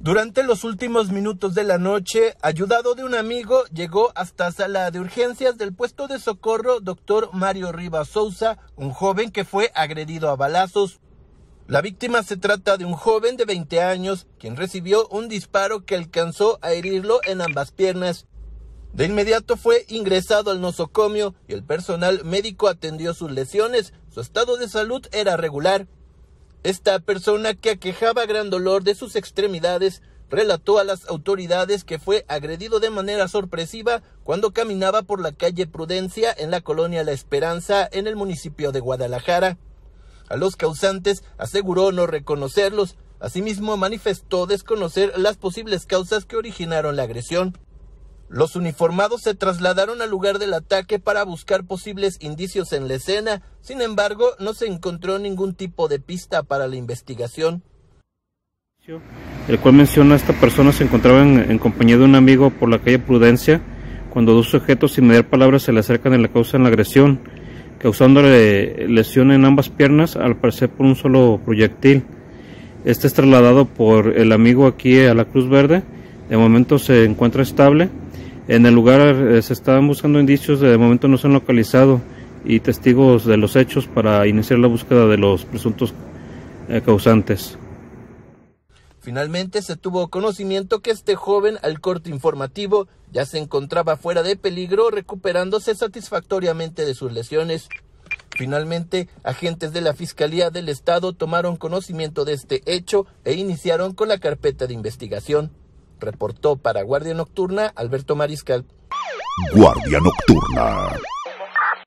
Durante los últimos minutos de la noche, ayudado de un amigo, llegó hasta sala de urgencias del puesto de socorro doctor Mario Rivas Sousa, un joven que fue agredido a balazos. La víctima se trata de un joven de 20 años, quien recibió un disparo que alcanzó a herirlo en ambas piernas. De inmediato fue ingresado al nosocomio y el personal médico atendió sus lesiones. Su estado de salud era regular. Esta persona que aquejaba gran dolor de sus extremidades relató a las autoridades que fue agredido de manera sorpresiva cuando caminaba por la calle Prudencia en la colonia La Esperanza en el municipio de Guadalajara. A los causantes aseguró no reconocerlos. Asimismo manifestó desconocer las posibles causas que originaron la agresión. Los uniformados se trasladaron al lugar del ataque para buscar posibles indicios en la escena, sin embargo, no se encontró ningún tipo de pista para la investigación. El cual menciona esta persona se encontraba en, compañía de un amigo por la calle Prudencia, cuando dos sujetos sin mediar palabras se le acercan en la causa de la agresión, causándole lesión en ambas piernas, al parecer por un solo proyectil. Este es trasladado por el amigo aquí a la Cruz Verde, de momento se encuentra estable en el lugar eh, se estaban buscando indicios, de momento no se han localizado, y testigos de los hechos para iniciar la búsqueda de los presuntos eh, causantes. Finalmente se tuvo conocimiento que este joven al corte informativo ya se encontraba fuera de peligro recuperándose satisfactoriamente de sus lesiones. Finalmente, agentes de la Fiscalía del Estado tomaron conocimiento de este hecho e iniciaron con la carpeta de investigación. Reportó para Guardia Nocturna Alberto Mariscal. Guardia Nocturna.